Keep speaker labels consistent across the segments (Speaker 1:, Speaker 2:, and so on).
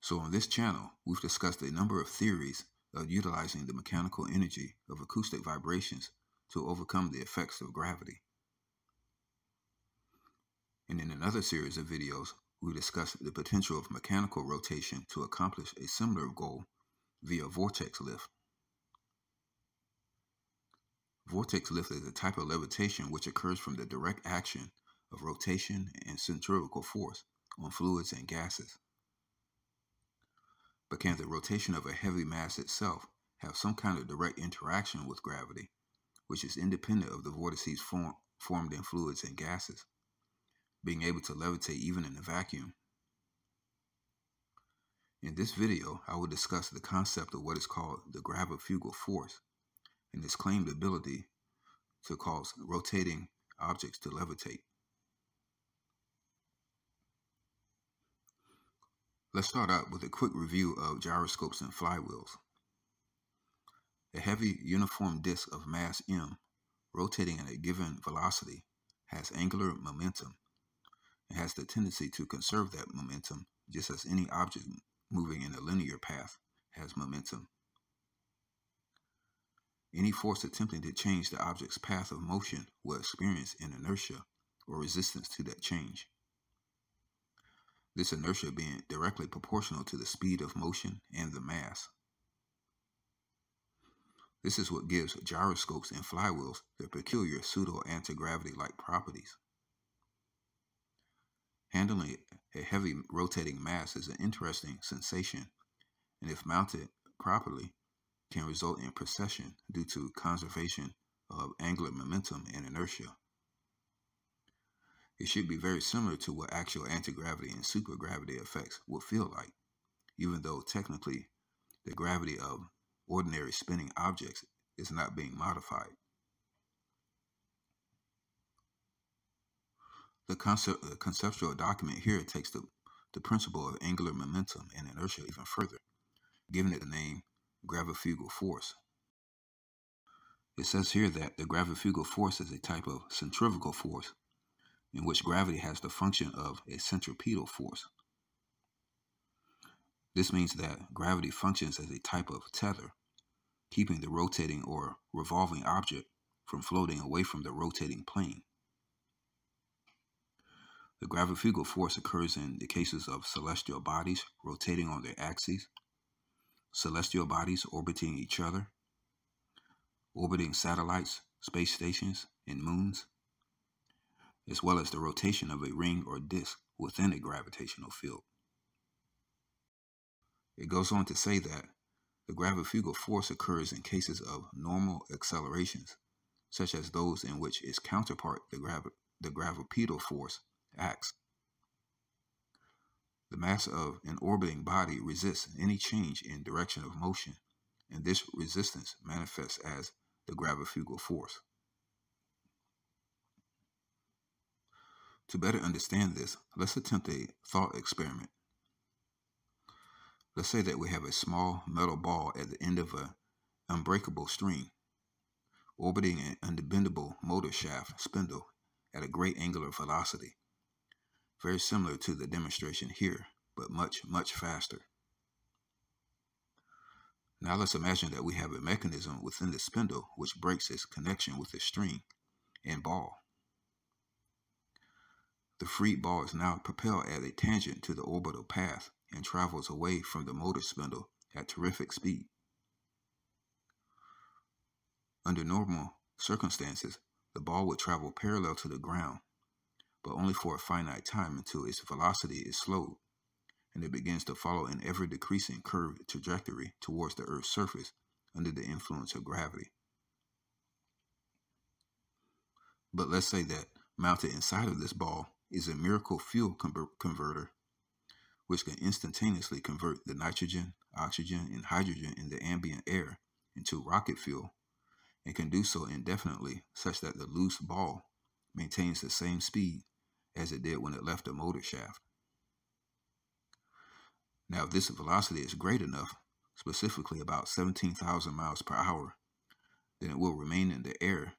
Speaker 1: So on this channel, we've discussed a number of theories of utilizing the mechanical energy of acoustic vibrations to overcome the effects of gravity. And in another series of videos, we discussed the potential of mechanical rotation to accomplish a similar goal via vortex lift. Vortex lift is a type of levitation which occurs from the direct action of rotation and centrifugal force on fluids and gases. Can the rotation of a heavy mass itself have some kind of direct interaction with gravity, which is independent of the vortices form, formed in fluids and gases, being able to levitate even in a vacuum? In this video, I will discuss the concept of what is called the gravifugal force and its claimed ability to cause rotating objects to levitate. Let's start out with a quick review of gyroscopes and flywheels. A heavy uniform disk of mass m rotating at a given velocity has angular momentum and has the tendency to conserve that momentum just as any object moving in a linear path has momentum. Any force attempting to change the object's path of motion will experience an inertia or resistance to that change this inertia being directly proportional to the speed of motion and the mass. This is what gives gyroscopes and flywheels their peculiar pseudo-anti-gravity like properties. Handling a heavy rotating mass is an interesting sensation, and if mounted properly, can result in precession due to conservation of angular momentum and inertia. It should be very similar to what actual anti-gravity and supergravity effects would feel like, even though technically the gravity of ordinary spinning objects is not being modified. The the uh, conceptual document here takes the, the principle of angular momentum and inertia even further, giving it the name gravifugal force. It says here that the gravifugal force is a type of centrifugal force in which gravity has the function of a centripetal force. This means that gravity functions as a type of tether, keeping the rotating or revolving object from floating away from the rotating plane. The gravifugal force occurs in the cases of celestial bodies rotating on their axes, celestial bodies orbiting each other, orbiting satellites, space stations, and moons, as well as the rotation of a ring or disk within a gravitational field. It goes on to say that the gravifugal force occurs in cases of normal accelerations, such as those in which its counterpart, the, gravi the gravipetal force, acts. The mass of an orbiting body resists any change in direction of motion, and this resistance manifests as the gravifugal force. To better understand this, let's attempt a thought experiment. Let's say that we have a small metal ball at the end of an unbreakable string, orbiting an unbendable motor shaft spindle at a great angular velocity, very similar to the demonstration here, but much, much faster. Now let's imagine that we have a mechanism within the spindle which breaks its connection with the string and ball. The free ball is now propelled at a tangent to the orbital path and travels away from the motor spindle at terrific speed. Under normal circumstances, the ball would travel parallel to the ground, but only for a finite time until its velocity is slowed and it begins to follow an ever decreasing curved trajectory towards the Earth's surface under the influence of gravity. But let's say that mounted inside of this ball is a miracle fuel converter, which can instantaneously convert the nitrogen, oxygen, and hydrogen in the ambient air into rocket fuel and can do so indefinitely such that the loose ball maintains the same speed as it did when it left the motor shaft. Now, if this velocity is great enough, specifically about 17,000 miles per hour, then it will remain in the air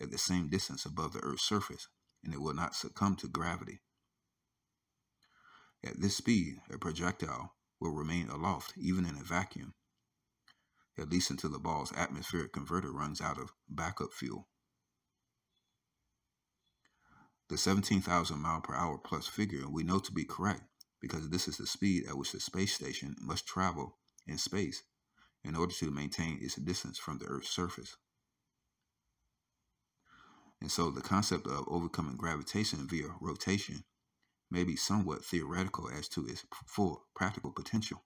Speaker 1: at the same distance above the Earth's surface and it will not succumb to gravity. At this speed, a projectile will remain aloft even in a vacuum, at least until the ball's atmospheric converter runs out of backup fuel. The 17,000 mile per hour plus figure we know to be correct because this is the speed at which the space station must travel in space in order to maintain its distance from the Earth's surface. And so the concept of overcoming gravitation via rotation may be somewhat theoretical as to its full practical potential.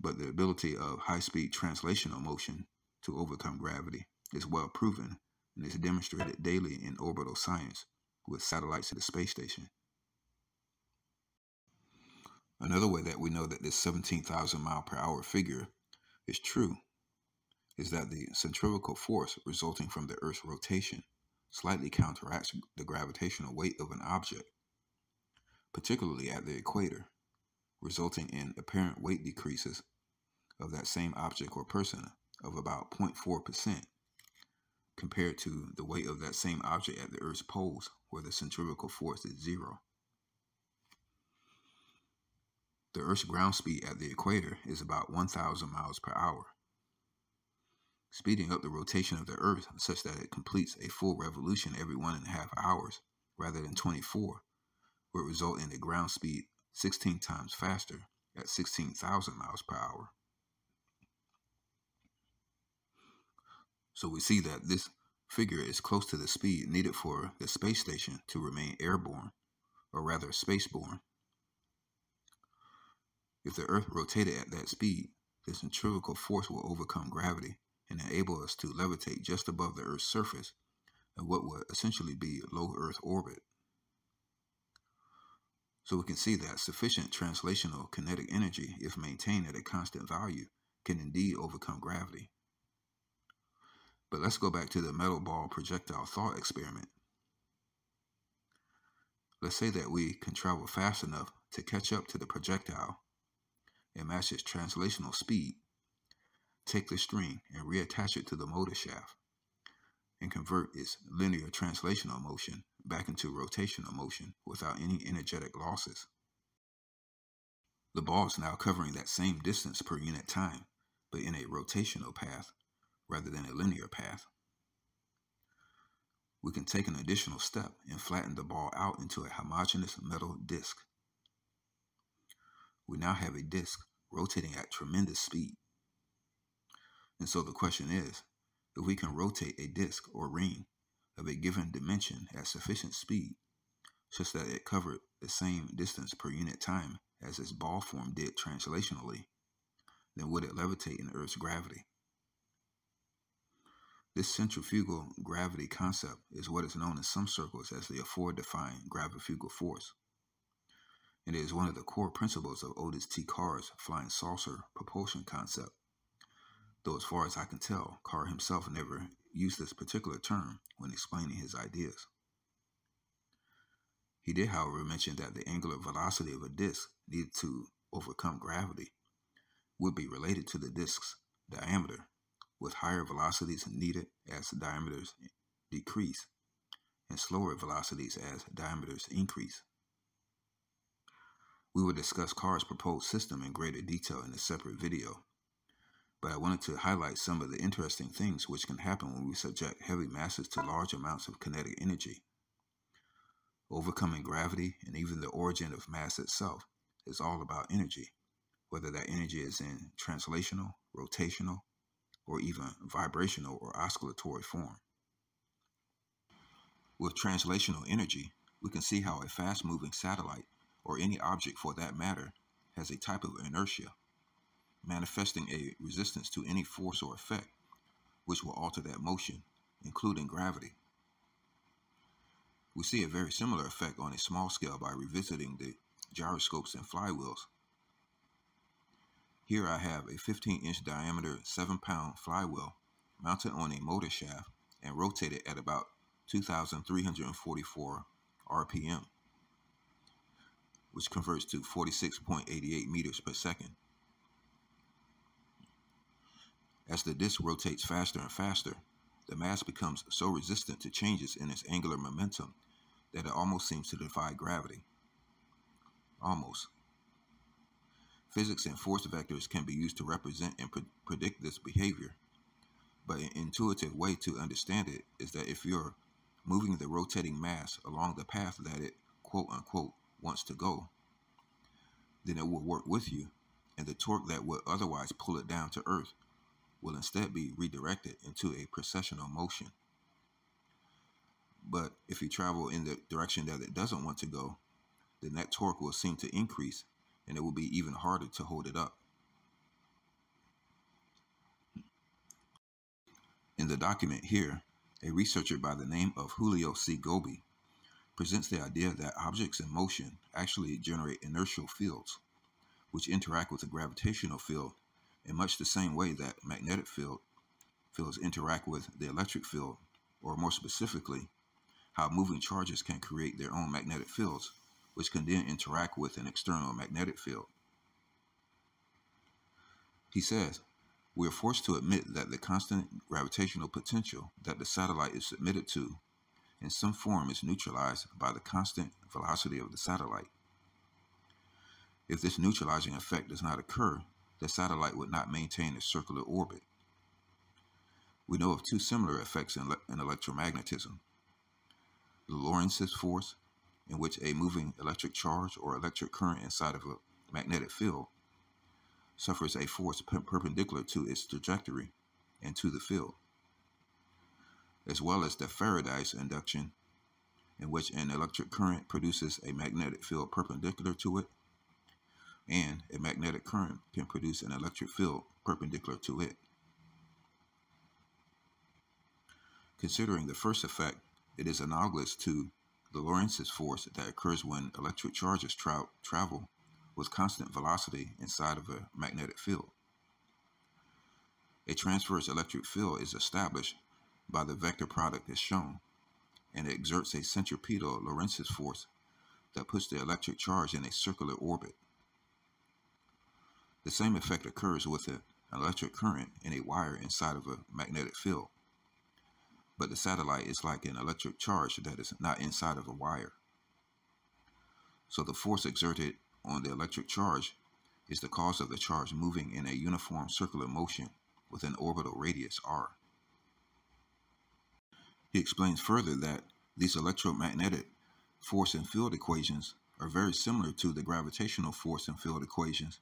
Speaker 1: But the ability of high speed translational motion to overcome gravity is well proven and is demonstrated daily in orbital science with satellites at the space station. Another way that we know that this 17,000 mile per hour figure is true is that the centrifugal force resulting from the Earth's rotation slightly counteracts the gravitational weight of an object, particularly at the equator, resulting in apparent weight decreases of that same object or person of about 0.4% compared to the weight of that same object at the Earth's poles where the centrifugal force is zero. The Earth's ground speed at the equator is about 1,000 miles per hour, speeding up the rotation of the Earth such that it completes a full revolution every one and a half hours rather than 24 would result in a ground speed 16 times faster at 16,000 miles per hour. So we see that this figure is close to the speed needed for the space station to remain airborne, or rather spaceborne. If the Earth rotated at that speed, the centrifugal force will overcome gravity and enable us to levitate just above the Earth's surface at what would essentially be low Earth orbit. So we can see that sufficient translational kinetic energy, if maintained at a constant value, can indeed overcome gravity. But let's go back to the metal ball projectile thought experiment. Let's say that we can travel fast enough to catch up to the projectile and match its translational speed take the string and reattach it to the motor shaft and convert its linear translational motion back into rotational motion without any energetic losses. The ball is now covering that same distance per unit time, but in a rotational path rather than a linear path. We can take an additional step and flatten the ball out into a homogeneous metal disc. We now have a disc rotating at tremendous speed. And so the question is, if we can rotate a disk or ring of a given dimension at sufficient speed, such that it covered the same distance per unit time as its ball form did translationally, then would it levitate in Earth's gravity? This centrifugal gravity concept is what is known in some circles as the Aford-defined gravifugal force. And it is one of the core principles of Otis T. Carr's flying saucer propulsion concept though as far as I can tell, Carr himself never used this particular term when explaining his ideas. He did, however, mention that the angular velocity of a disk needed to overcome gravity would be related to the disk's diameter, with higher velocities needed as diameters decrease and slower velocities as diameters increase. We will discuss Carr's proposed system in greater detail in a separate video, but I wanted to highlight some of the interesting things which can happen when we subject heavy masses to large amounts of kinetic energy. Overcoming gravity and even the origin of mass itself is all about energy, whether that energy is in translational, rotational, or even vibrational or oscillatory form. With translational energy, we can see how a fast moving satellite, or any object for that matter, has a type of inertia manifesting a resistance to any force or effect which will alter that motion, including gravity. We see a very similar effect on a small scale by revisiting the gyroscopes and flywheels. Here I have a 15 inch diameter 7 pound flywheel mounted on a motor shaft and rotated at about 2,344 RPM, which converts to 46.88 meters per second. As the disk rotates faster and faster, the mass becomes so resistant to changes in its angular momentum that it almost seems to defy gravity. Almost. Physics and force vectors can be used to represent and pre predict this behavior. But an intuitive way to understand it is that if you're moving the rotating mass along the path that it quote unquote wants to go, then it will work with you, and the torque that would otherwise pull it down to Earth will instead be redirected into a precessional motion. But if you travel in the direction that it doesn't want to go, then that torque will seem to increase and it will be even harder to hold it up. In the document here, a researcher by the name of Julio C. Gobi presents the idea that objects in motion actually generate inertial fields, which interact with the gravitational field in much the same way that magnetic field fields interact with the electric field, or more specifically, how moving charges can create their own magnetic fields which can then interact with an external magnetic field. He says, we are forced to admit that the constant gravitational potential that the satellite is submitted to in some form is neutralized by the constant velocity of the satellite. If this neutralizing effect does not occur, the satellite would not maintain a circular orbit. We know of two similar effects in, in electromagnetism. The Lorentz force in which a moving electric charge or electric current inside of a magnetic field suffers a force perpendicular to its trajectory and to the field, as well as the Faraday's induction, in which an electric current produces a magnetic field perpendicular to it, and a magnetic current can produce an electric field perpendicular to it. Considering the first effect, it is analogous to the Lorentz's force that occurs when electric charges tra travel with constant velocity inside of a magnetic field. A transverse electric field is established by the vector product as shown, and it exerts a centripetal Lorentz's force that puts the electric charge in a circular orbit. The same effect occurs with an electric current in a wire inside of a magnetic field but the satellite is like an electric charge that is not inside of a wire. So the force exerted on the electric charge is the cause of the charge moving in a uniform circular motion with an orbital radius r. He explains further that these electromagnetic force and field equations are very similar to the gravitational force and field equations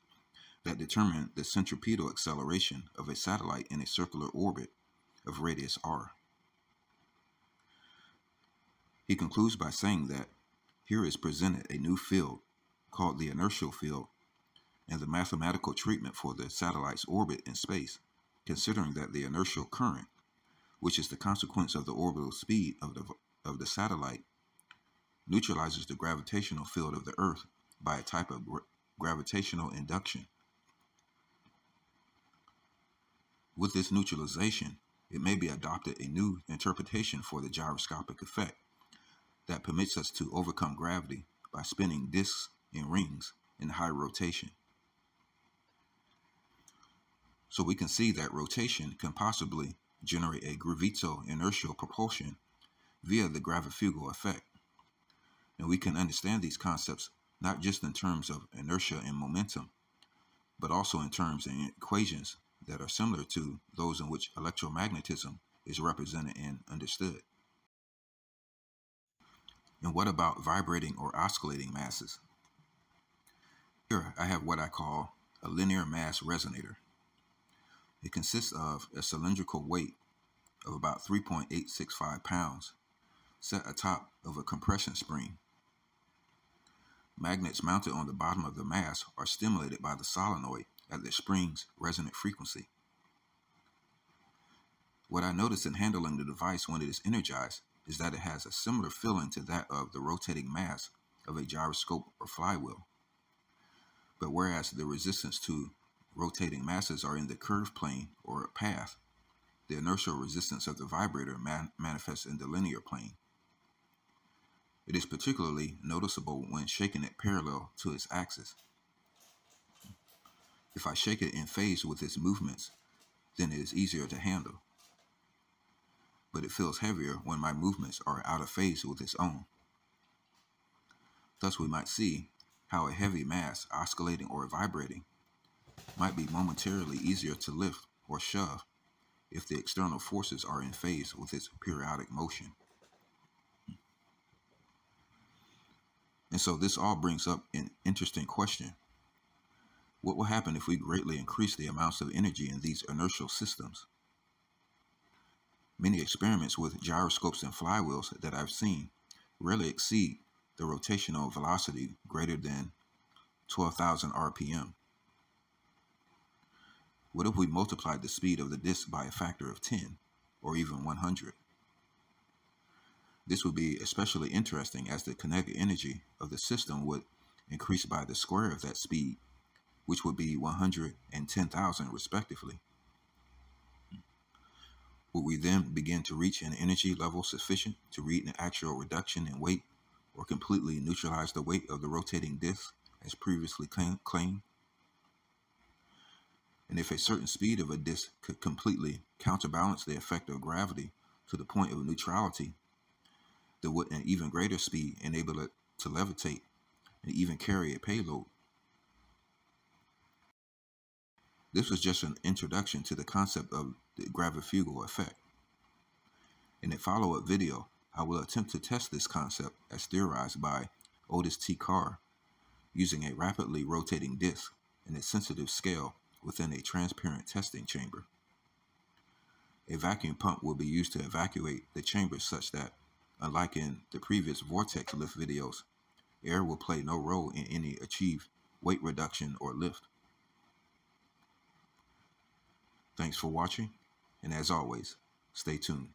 Speaker 1: that determine the centripetal acceleration of a satellite in a circular orbit of radius r. He concludes by saying that here is presented a new field called the inertial field and the mathematical treatment for the satellite's orbit in space, considering that the inertial current, which is the consequence of the orbital speed of the, of the satellite, neutralizes the gravitational field of the Earth by a type of gra gravitational induction. With this neutralization, it may be adopted a new interpretation for the gyroscopic effect that permits us to overcome gravity by spinning disks and rings in high rotation. So we can see that rotation can possibly generate a gravito-inertial propulsion via the gravifugal effect. And we can understand these concepts not just in terms of inertia and momentum, but also in terms of equations that are similar to those in which electromagnetism is represented and understood. And what about vibrating or oscillating masses? Here I have what I call a linear mass resonator. It consists of a cylindrical weight of about 3.865 pounds set atop of a compression spring. Magnets mounted on the bottom of the mass are stimulated by the solenoid at the spring's resonant frequency. What I notice in handling the device when it is energized is that it has a similar feeling to that of the rotating mass of a gyroscope or flywheel. But whereas the resistance to rotating masses are in the curved plane or a path, the inertial resistance of the vibrator man manifests in the linear plane. It is particularly noticeable when shaking it parallel to its axis. If I shake it in phase with its movements, then it is easier to handle but it feels heavier when my movements are out of phase with its own. Thus we might see how a heavy mass oscillating or vibrating might be momentarily easier to lift or shove if the external forces are in phase with its periodic motion. And so this all brings up an interesting question. What will happen if we greatly increase the amounts of energy in these inertial systems? Many experiments with gyroscopes and flywheels that I've seen rarely exceed the rotational velocity greater than 12,000 RPM. What if we multiplied the speed of the disk by a factor of 10 or even 100? This would be especially interesting as the kinetic energy of the system would increase by the square of that speed, which would be 110,000 respectively. Would we then begin to reach an energy level sufficient to read an actual reduction in weight or completely neutralize the weight of the rotating disk as previously claimed? And if a certain speed of a disk could completely counterbalance the effect of gravity to the point of neutrality, then would an even greater speed enable it to levitate and even carry a payload? This was just an introduction to the concept of the gravifugal effect. In a follow-up video, I will attempt to test this concept as theorized by Otis T. Carr using a rapidly rotating disk and a sensitive scale within a transparent testing chamber. A vacuum pump will be used to evacuate the chamber such that, unlike in the previous vortex lift videos, air will play no role in any achieved weight reduction or lift. Thanks for watching, and as always, stay tuned.